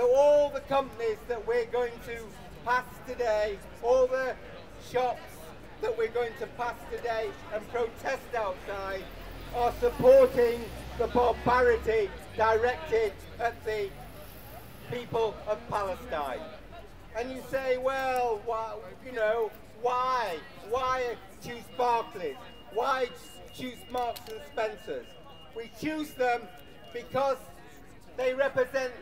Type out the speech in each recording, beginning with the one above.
So all the companies that we're going to pass today, all the shops that we're going to pass today and protest outside are supporting the barbarity directed at the people of Palestine. And you say, well, why, you know, why? Why choose Barclays? Why choose Marks and Spencers? We choose them because they represent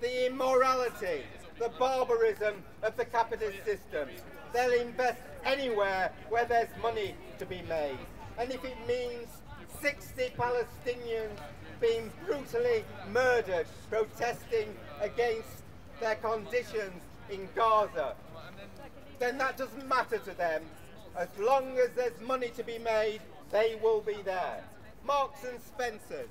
the immorality, the barbarism of the capitalist system. They'll invest anywhere where there's money to be made. And if it means 60 Palestinians being brutally murdered protesting against their conditions in Gaza, then that doesn't matter to them. As long as there's money to be made, they will be there. Marks and Spencers.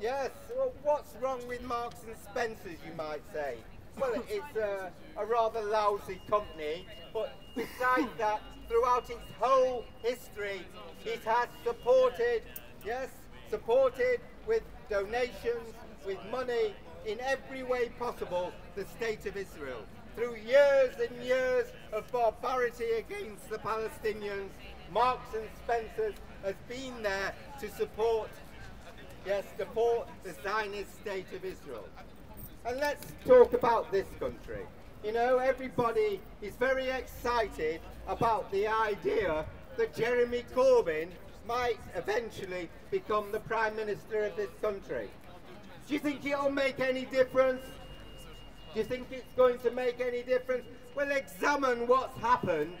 Yes, well, what's wrong with Marks and Spencers, you might say? Well, it's a, a rather lousy company, but besides that, throughout its whole history, it has supported, yes, supported with donations, with money, in every way possible, the state of Israel. Through years and years of barbarity against the Palestinians, Marks and Spencers has been there to support, yes, support the Zionist state of Israel. And let's talk about this country. You know, everybody is very excited about the idea that Jeremy Corbyn might eventually become the Prime Minister of this country. Do you think it'll make any difference? Do you think it's going to make any difference? Well, examine what's happened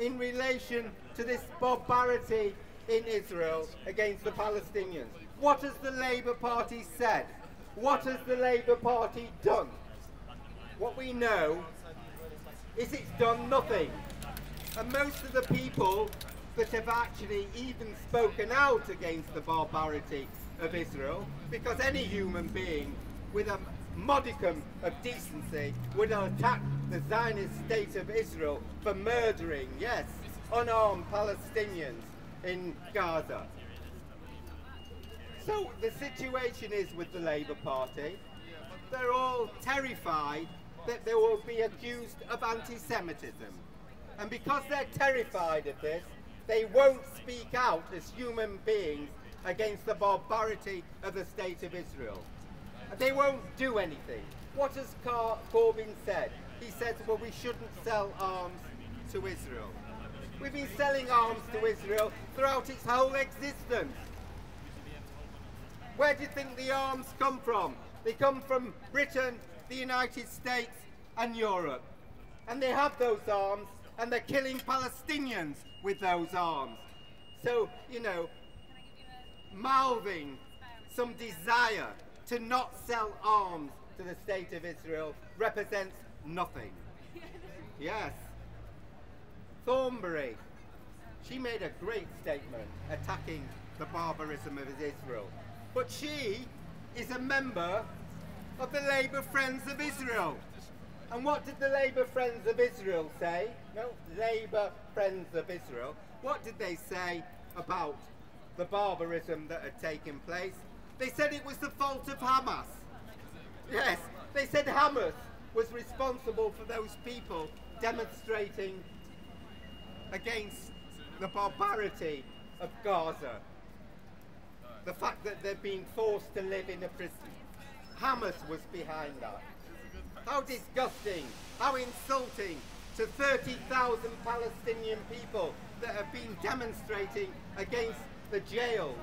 in relation to this barbarity in Israel against the Palestinians. What has the Labour Party said? What has the Labour Party done? What we know is it's done nothing. And most of the people that have actually even spoken out against the barbarity of Israel, because any human being with a modicum of decency would attack the Zionist state of Israel for murdering, yes, unarmed Palestinians in Gaza. So the situation is with the Labour Party, they're all terrified that they will be accused of anti-Semitism. And because they're terrified of this, they won't speak out as human beings against the barbarity of the state of Israel. They won't do anything. What has Corbyn said? He said, well, we shouldn't sell arms to Israel. We've been selling arms to Israel throughout its whole existence. Where do you think the arms come from? They come from Britain, the United States and Europe. And they have those arms and they're killing Palestinians with those arms. So, you know, mouthing some desire to not sell arms to the state of Israel represents nothing. Yes. Thornberry, she made a great statement attacking the barbarism of Israel. But she is a member of the Labour Friends of Israel. And what did the Labour Friends of Israel say? No, Labour Friends of Israel. What did they say about the barbarism that had taken place. They said it was the fault of Hamas. Yes, they said Hamas was responsible for those people demonstrating against the barbarity of Gaza. The fact that they're being forced to live in a prison. Hamas was behind that. How disgusting, how insulting to 30,000 Palestinian people that have been demonstrating against the jail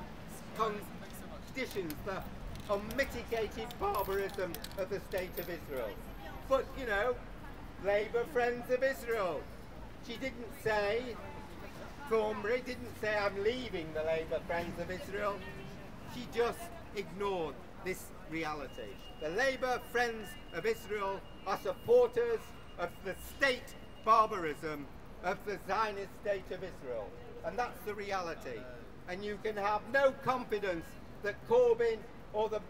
conditions, the unmitigated barbarism of the state of Israel. But, you know, Labour Friends of Israel. She didn't say, Thornberry didn't say I'm leaving the Labour Friends of Israel. She just ignored this reality. The Labour Friends of Israel are supporters of the state barbarism of the Zionist state of Israel. And that's the reality and you can have no confidence that Corbyn or the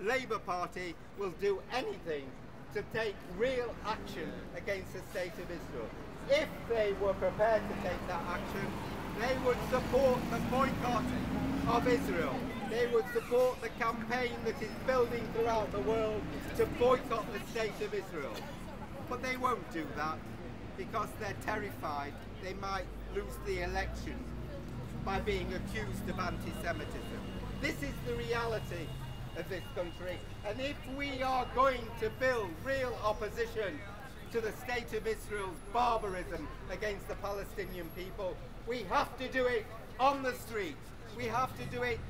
Labour Party will do anything to take real action against the state of Israel. If they were prepared to take that action, they would support the boycott of Israel. they would support the campaign that is building throughout the world to boycott the state of Israel. But they won't do that because they're terrified they might lose the election by being accused of anti-Semitism. This is the reality of this country. And if we are going to build real opposition to the state of Israel's barbarism against the Palestinian people, we have to do it on the street. We have to do it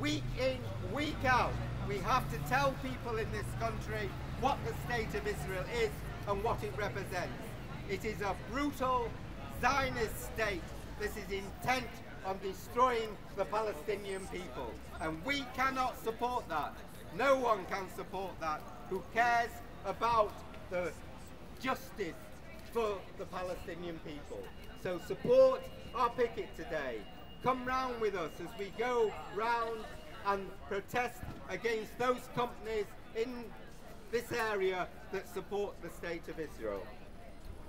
week in, week out. We have to tell people in this country what the state of Israel is and what it represents. It is a brutal Zionist state. This is intent on destroying the Palestinian people. And we cannot support that. No one can support that who cares about the justice for the Palestinian people. So support our picket today. Come round with us as we go round and protest against those companies in this area that support the state of Israel.